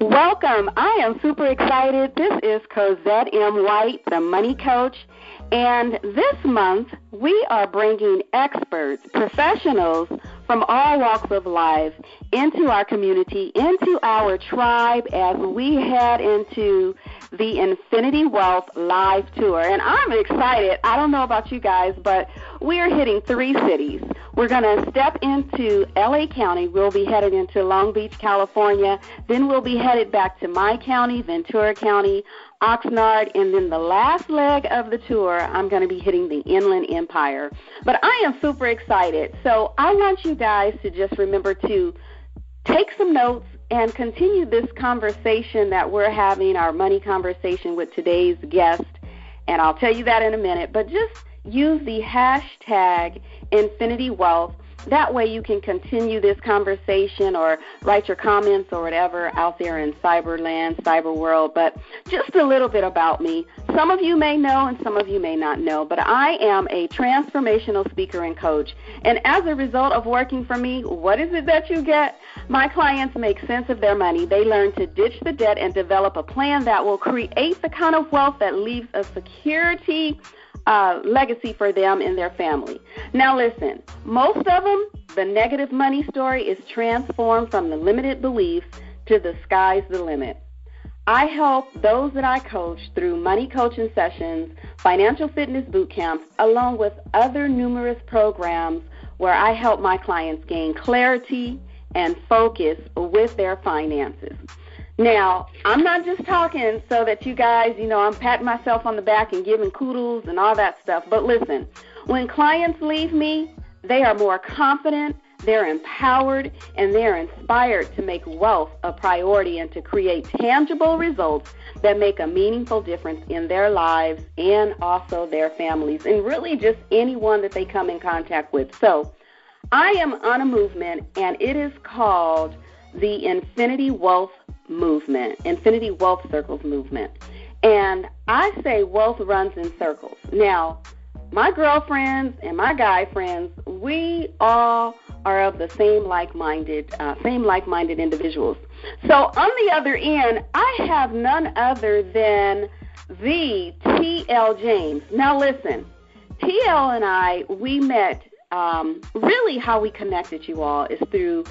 Welcome. I am super excited. This is Cozette M. White, the Money Coach. And this month, we are bringing experts, professionals from all walks of life into our community, into our tribe as we head into the Infinity Wealth Live Tour. And I'm excited. I don't know about you guys, but we're hitting three cities. We're going to step into LA County. We'll be headed into Long Beach, California. Then we'll be headed back to my county, Ventura County, Oxnard, and then the last leg of the tour, I'm going to be hitting the Inland Empire. But I am super excited. So I want you guys to just remember to take some notes and continue this conversation that we're having, our money conversation with today's guest. And I'll tell you that in a minute. But just use the hashtag Infinity Wealth that way you can continue this conversation or write your comments or whatever out there in cyberland, cyber world. But just a little bit about me. Some of you may know and some of you may not know, but I am a transformational speaker and coach. And as a result of working for me, what is it that you get? My clients make sense of their money. They learn to ditch the debt and develop a plan that will create the kind of wealth that leaves a security uh, legacy for them and their family. Now, listen, most of them, the negative money story is transformed from the limited beliefs to the sky's the limit. I help those that I coach through money coaching sessions, financial fitness boot camps, along with other numerous programs where I help my clients gain clarity and focus with their finances. Now, I'm not just talking so that you guys, you know, I'm patting myself on the back and giving kudos and all that stuff. But listen, when clients leave me, they are more confident, they're empowered, and they're inspired to make wealth a priority and to create tangible results that make a meaningful difference in their lives and also their families, and really just anyone that they come in contact with. So, I am on a movement, and it is called the Infinity Wealth movement, Infinity Wealth Circles movement. And I say wealth runs in circles. Now, my girlfriends and my guy friends, we all are of the same like-minded, uh, same like-minded individuals. So on the other end, I have none other than the T.L. James. Now listen, T.L. and I, we met. Um, really, how we connected you all is through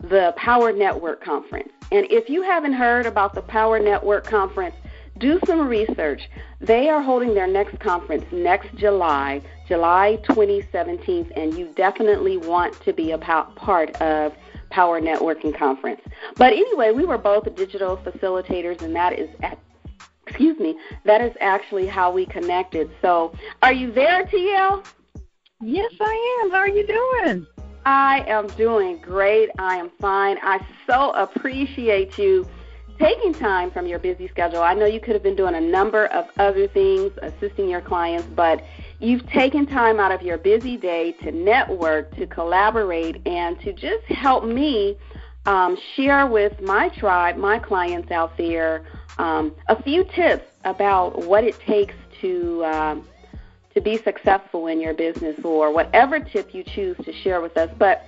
the Power Network Conference. And if you haven't heard about the Power Network Conference, do some research. They are holding their next conference next July, July 2017, and you definitely want to be a part of Power Networking Conference. But anyway, we were both digital facilitators, and that is at excuse me, that is actually how we connected. So, are you there, TL? Yes, I am. How are you doing? I am doing great. I am fine. I so appreciate you taking time from your busy schedule. I know you could have been doing a number of other things, assisting your clients, but you've taken time out of your busy day to network, to collaborate, and to just help me um, share with my tribe, my clients out there, um, a few tips about what it takes to. Um, to be successful in your business or whatever tip you choose to share with us. But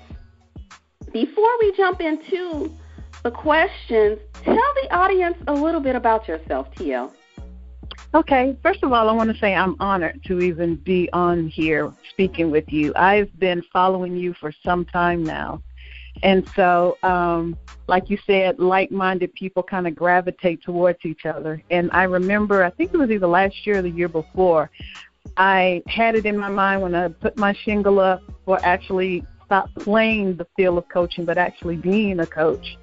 before we jump into the questions, tell the audience a little bit about yourself, TL. Okay, first of all, I want to say I'm honored to even be on here speaking with you. I've been following you for some time now. And so, um, like you said, like minded people kind of gravitate towards each other. And I remember, I think it was either last year or the year before, I had it in my mind when I put my shingle up for actually stop playing the field of coaching, but actually being a coach.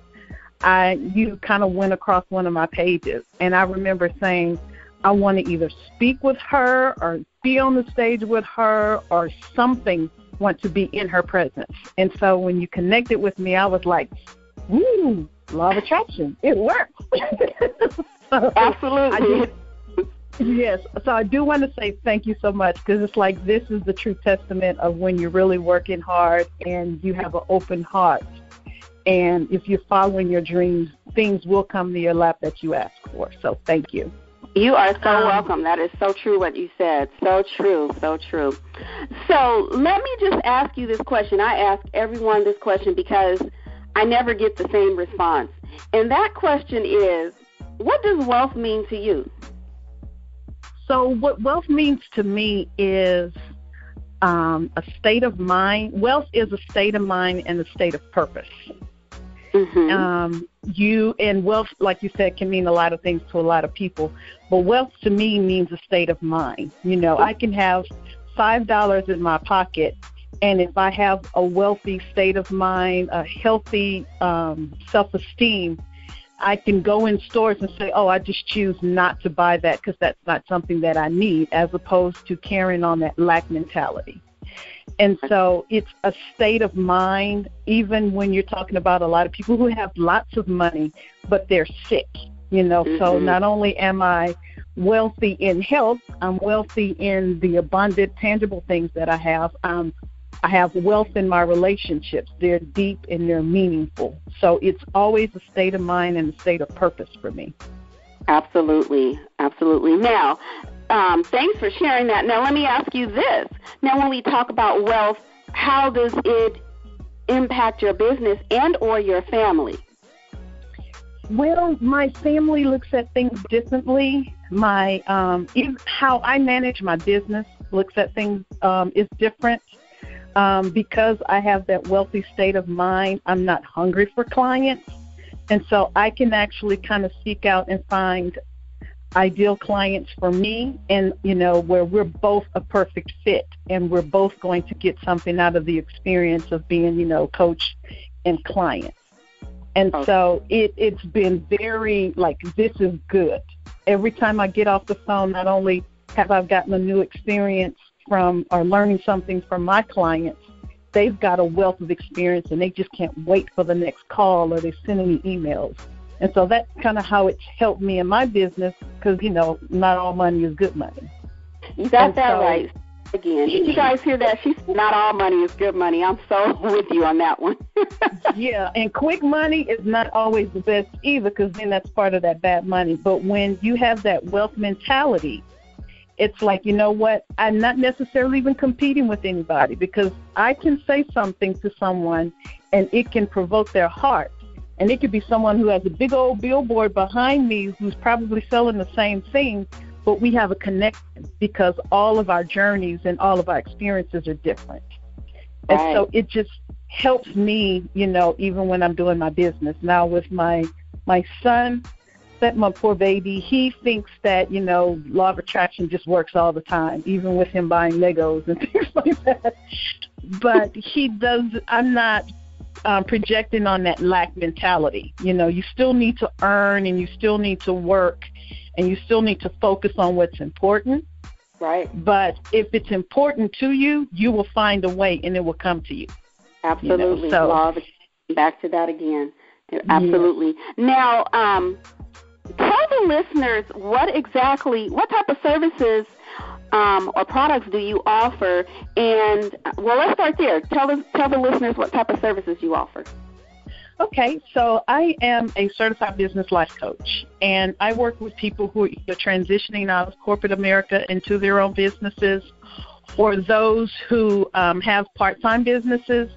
I you kind of went across one of my pages, and I remember saying, I want to either speak with her or be on the stage with her or something. Want to be in her presence. And so when you connected with me, I was like, "Ooh, law of attraction, it works." so Absolutely. Yes. So I do want to say thank you so much because it's like this is the true testament of when you're really working hard and you have an open heart. And if you're following your dreams, things will come to your lap that you ask for. So thank you. You are so um, welcome. That is so true what you said. So true, so true. So let me just ask you this question. I ask everyone this question because I never get the same response. And that question is what does wealth mean to you? So, what wealth means to me is um, a state of mind. Wealth is a state of mind and a state of purpose. Mm-hmm. Um, you and wealth, like you said, can mean a lot of things to a lot of people. But wealth to me means a state of mind. You know, I can have five dollars in my pocket, and if I have a wealthy state of mind, a healthy um, self-esteem, I can go in stores and say, "Oh, I just choose not to buy that because that's not something that I need," as opposed to carrying on that lack mentality. And so it's a state of mind, even when you're talking about a lot of people who have lots of money, but they're sick. You know, mm-hmm. so not only am I wealthy in health, I'm wealthy in the abundant, tangible things that I have. Um, I have wealth in my relationships. They're deep and they're meaningful. So it's always a state of mind and a state of purpose for me. Absolutely, absolutely. Now, um, thanks for sharing that. Now, let me ask you this. Now, when we talk about wealth, how does it impact your business and or your family? Well, my family looks at things differently. My um, how I manage my business looks at things um, is different. Um, because I have that wealthy state of mind, I'm not hungry for clients. And so I can actually kind of seek out and find ideal clients for me and you know where we're both a perfect fit and we're both going to get something out of the experience of being you know coach and client and okay. so it it's been very like this is good every time i get off the phone not only have i gotten a new experience from or learning something from my clients they've got a wealth of experience and they just can't wait for the next call or they send me emails and so that's kind of how it's helped me in my business because, you know, not all money is good money. You got and that so, right. Again, did you guys hear that? She's not all money is good money. I'm so with you on that one. yeah, and quick money is not always the best either because then that's part of that bad money. But when you have that wealth mentality, it's like, you know what? I'm not necessarily even competing with anybody because I can say something to someone and it can provoke their heart and it could be someone who has a big old billboard behind me who's probably selling the same thing, but we have a connection because all of our journeys and all of our experiences are different. Right. And so it just helps me, you know, even when I'm doing my business. Now with my my son, that my poor baby, he thinks that, you know, law of attraction just works all the time, even with him buying Legos and things like that. But he does I'm not um, projecting on that lack mentality. You know, you still need to earn and you still need to work and you still need to focus on what's important. Right. But if it's important to you, you will find a way and it will come to you. Absolutely. You know, so, back to that again. Absolutely. Yeah. Now, um, tell the listeners what exactly, what type of services um, or products do you offer? And well, let's start there. Tell us, tell the listeners what type of services you offer. Okay, so I am a certified business life coach, and I work with people who are transitioning out of corporate America into their own businesses, or those who um, have part-time businesses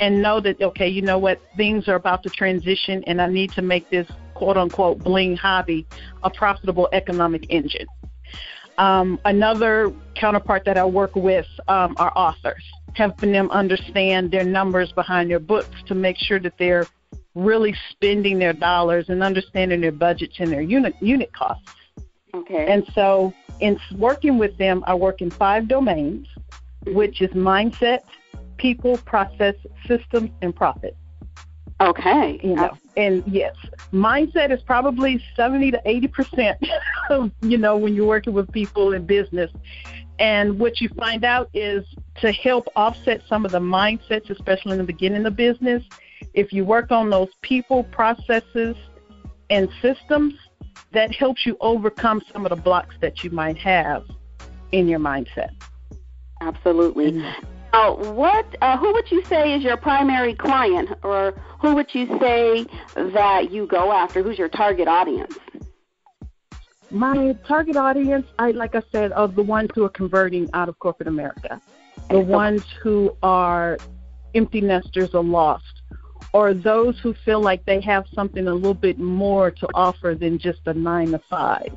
and know that okay, you know what, things are about to transition, and I need to make this quote-unquote bling hobby a profitable economic engine. Um, another counterpart that I work with um, are authors, helping them understand their numbers behind their books to make sure that they're really spending their dollars and understanding their budgets and their unit unit costs. Okay. And so, in working with them, I work in five domains, which is mindset, people, process, systems, and profit. Okay. You know, and yes, mindset is probably 70 to 80 percent of you know when you're working with people in business. And what you find out is to help offset some of the mindsets, especially in the beginning of business. If you work on those people, processes, and systems, that helps you overcome some of the blocks that you might have in your mindset. Absolutely. Mm-hmm. Now, what, uh, who would you say is your primary client, or who would you say that you go after? Who's your target audience? My target audience, I like I said, are the ones who are converting out of corporate America, the ones who are empty nesters or lost, or those who feel like they have something a little bit more to offer than just a nine to five.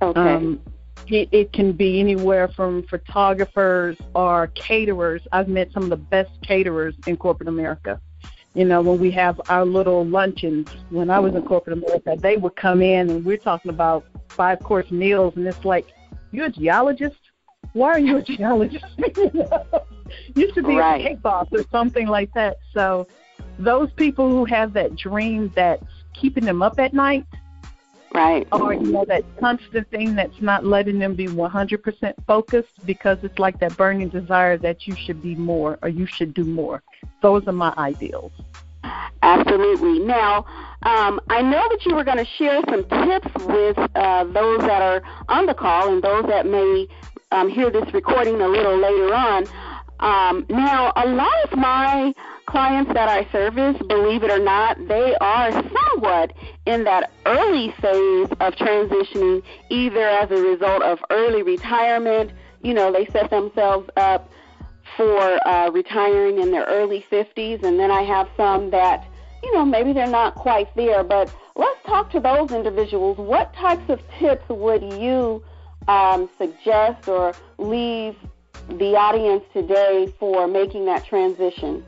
Okay. Um, it, it can be anywhere from photographers or caterers. I've met some of the best caterers in corporate America. You know, when we have our little luncheons, when I was in corporate America, they would come in and we're talking about five course meals, and it's like, you're a geologist? Why are you a geologist? you should be right. a cake boss or something like that. So, those people who have that dream that's keeping them up at night, right. Or you know that constant thing that's not letting them be 100% focused because it's like that burning desire that you should be more or you should do more. Those are my ideals. Absolutely. Now um, i know that you were going to share some tips with uh, those that are on the call and those that may um, hear this recording a little later on. Um, now a lot of my clients that I service, believe it or not, they are somewhat in that early phase of transitioning, either as a result of early retirement, you know, they set themselves up for uh, retiring in their early 50s, and then I have some that, you know, maybe they're not quite there. But let's talk to those individuals. What types of tips would you um, suggest or leave the audience today for making that transition?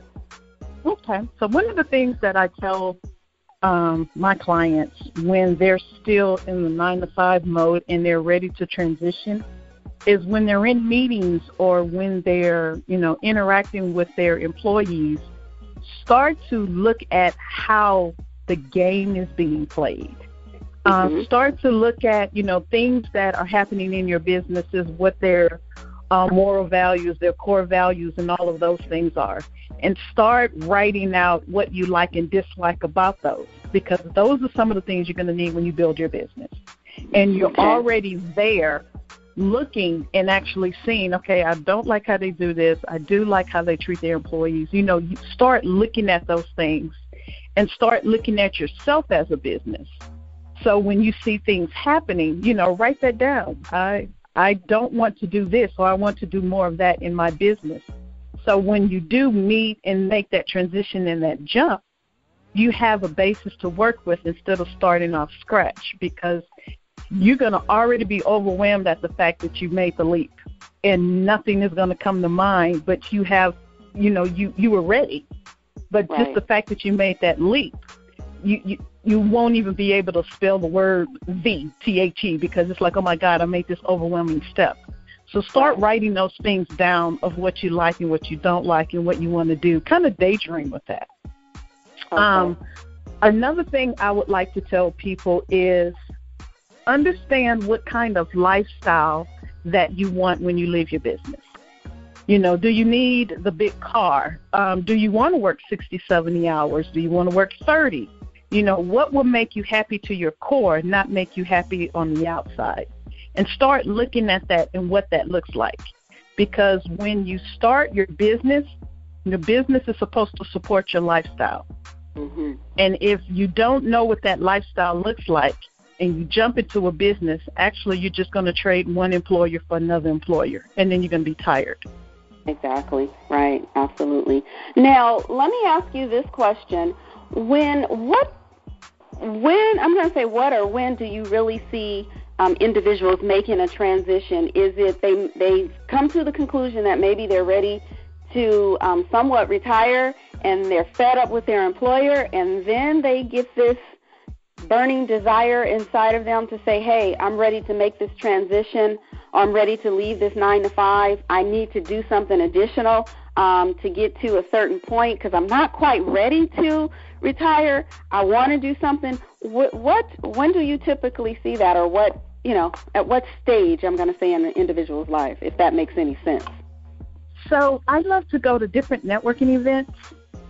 Okay. So one of the things that I tell um, my clients when they're still in the nine to five mode and they're ready to transition is when they're in meetings or when they're you know interacting with their employees start to look at how the game is being played um, mm-hmm. start to look at you know things that are happening in your businesses what their uh, moral values their core values and all of those things are and start writing out what you like and dislike about those because those are some of the things you're going to need when you build your business. And you're okay. already there looking and actually seeing, okay, I don't like how they do this. I do like how they treat their employees. You know, you start looking at those things and start looking at yourself as a business. So when you see things happening, you know, write that down. I I don't want to do this or I want to do more of that in my business. So when you do meet and make that transition and that jump, you have a basis to work with instead of starting off scratch because you're going to already be overwhelmed at the fact that you made the leap and nothing is going to come to mind but you have you know you you were ready but right. just the fact that you made that leap you, you you won't even be able to spell the word v t h e because it's like oh my god i made this overwhelming step so start writing those things down of what you like and what you don't like and what you want to do. Kind of daydream with that. Okay. Um, another thing I would like to tell people is understand what kind of lifestyle that you want when you leave your business. You know, do you need the big car? Um, do you want to work 60, 70 hours? Do you want to work 30? You know, what will make you happy to your core, not make you happy on the outside? and start looking at that and what that looks like. Because when you start your business, your business is supposed to support your lifestyle. Mm-hmm. And if you don't know what that lifestyle looks like and you jump into a business, actually you're just going to trade one employer for another employer and then you're going to be tired. Exactly. Right. Absolutely. Now, let me ask you this question. When what when I'm going to say what or when do you really see um, individuals making a transition? Is it they they come to the conclusion that maybe they're ready to um, somewhat retire and they're fed up with their employer, and then they get this burning desire inside of them to say, "Hey, I'm ready to make this transition. I'm ready to leave this nine to five. I need to do something additional." Um, to get to a certain point because I'm not quite ready to retire. I want to do something. What, what when do you typically see that, or what you know at what stage I'm going to say in an individual's life, if that makes any sense? So I love to go to different networking events,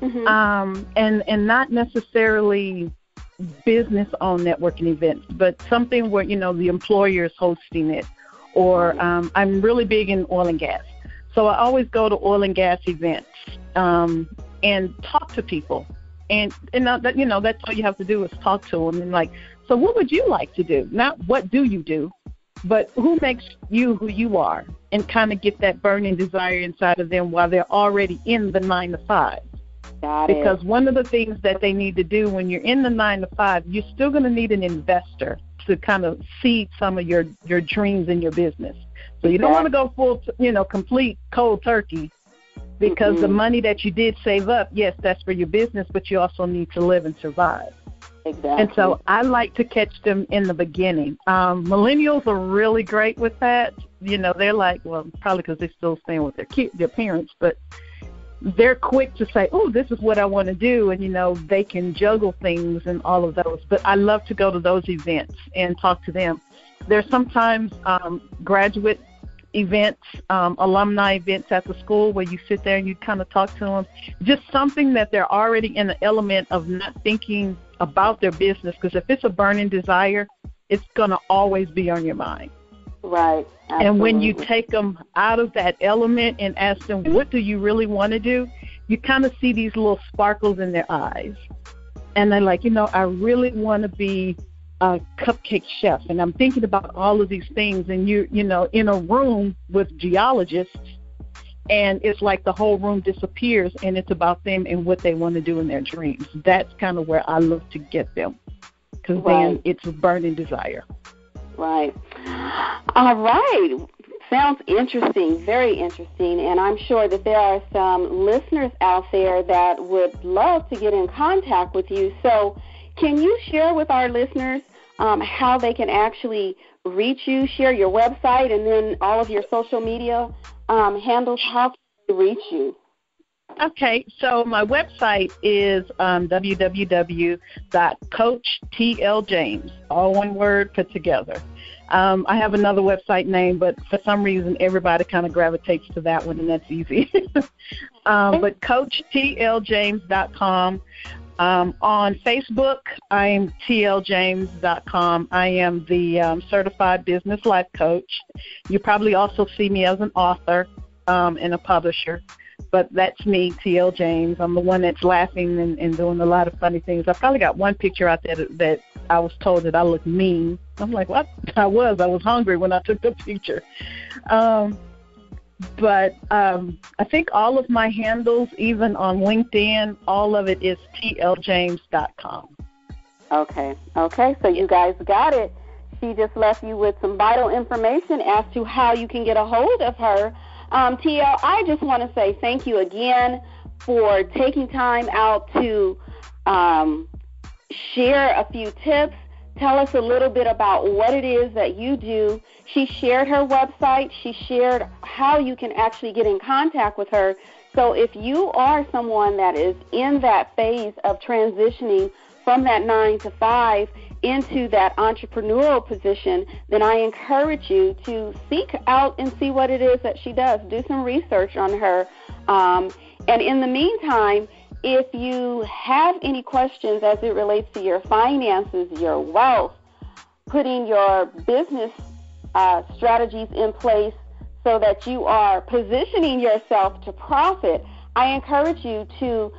mm-hmm. um, and and not necessarily business owned networking events, but something where you know the employer is hosting it, or um, I'm really big in oil and gas, so I always go to oil and gas events um, and talk to people and and that you know that's all you have to do is talk to them and like so what would you like to do not what do you do but who makes you who you are and kind of get that burning desire inside of them while they're already in the nine to five Got because it. one of the things that they need to do when you're in the nine to five, you're still going to need an investor to kind of seed some of your your dreams in your business. So you don't want to go full, you know, complete cold turkey because the Mhm. money that you did save up, yes, that's for your business, but you also need to live and survive. Exactly. And so I like to catch them in the beginning. Um, millennials are really great with that. You know, they're like, well, probably because they're still staying with their kid, their parents, but they're quick to say, "Oh, this is what I want to do," and you know, they can juggle things and all of those. But I love to go to those events and talk to them. There's sometimes um, graduate events, um, alumni events at the school where you sit there and you kind of talk to them. Just something that they're already in the element of not thinking about their business. Because if it's a burning desire, it's going to always be on your mind. right. And when you take them out of that element and ask them, what do you really want to do? You kind of see these little sparkles in their eyes. And they're like, you know, I really want to be a cupcake chef. And I'm thinking about all of these things. And you, you know, in a room with geologists, and it's like the whole room disappears and it's about them and what they want to do in their dreams. That's kind of where I look to get them. Because Right. then it's a burning desire. Right. All right. Sounds interesting, very interesting, and I'm sure that there are some listeners out there that would love to get in contact with you. So, can you share with our listeners um, how they can actually reach you? Share your website and then all of your social media um, handles. How can they reach you? Okay, so my website is um, www.coachtljames, all one word put together. Um, I have another website name, but for some reason everybody kind of gravitates to that one, and that's easy. um, but coachtljames.com. Um, on Facebook, I am tljames.com. I am the um, certified business life coach. You probably also see me as an author um, and a publisher but that's me, T.L. James. I'm the one that's laughing and, and doing a lot of funny things. I probably got one picture out there that, that I was told that I look mean. I'm like, what? I was. I was hungry when I took the picture. Um, but um, I think all of my handles, even on LinkedIn, all of it is tljames.com. Okay. Okay. So you guys got it. She just left you with some vital information as to how you can get a hold of her. Um, TL, I just want to say thank you again for taking time out to um, share a few tips. Tell us a little bit about what it is that you do. She shared her website. She shared how you can actually get in contact with her. So if you are someone that is in that phase of transitioning from that nine to five into that entrepreneurial position, then I encourage you to seek out and see what it is that she does. Do some research on her. Um, and in the meantime, if you have any questions as it relates to your finances, your wealth, putting your business uh, strategies in place so that you are positioning yourself to profit, I encourage you to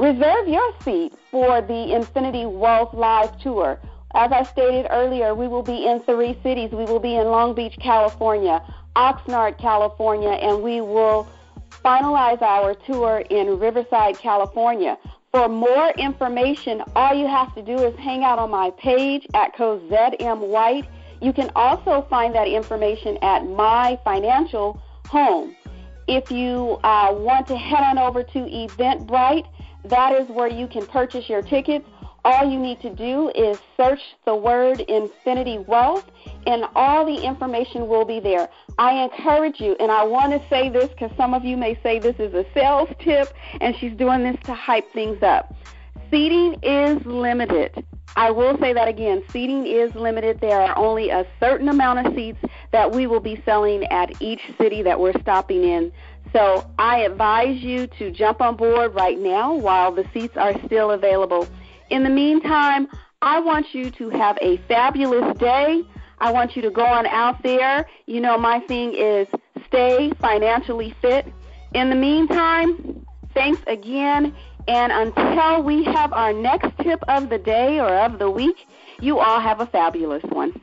reserve your seat for the Infinity Wealth Live Tour. As I stated earlier, we will be in three cities. We will be in Long Beach, California, Oxnard, California, and we will finalize our tour in Riverside, California. For more information, all you have to do is hang out on my page at CoZM White. You can also find that information at My Financial Home. If you uh, want to head on over to Eventbrite, that is where you can purchase your tickets. All you need to do is search the word Infinity Wealth, and all the information will be there. I encourage you, and I want to say this because some of you may say this is a sales tip, and she's doing this to hype things up. Seating is limited. I will say that again. Seating is limited. There are only a certain amount of seats that we will be selling at each city that we're stopping in. So I advise you to jump on board right now while the seats are still available. In the meantime, I want you to have a fabulous day. I want you to go on out there. You know, my thing is stay financially fit. In the meantime, thanks again. And until we have our next tip of the day or of the week, you all have a fabulous one.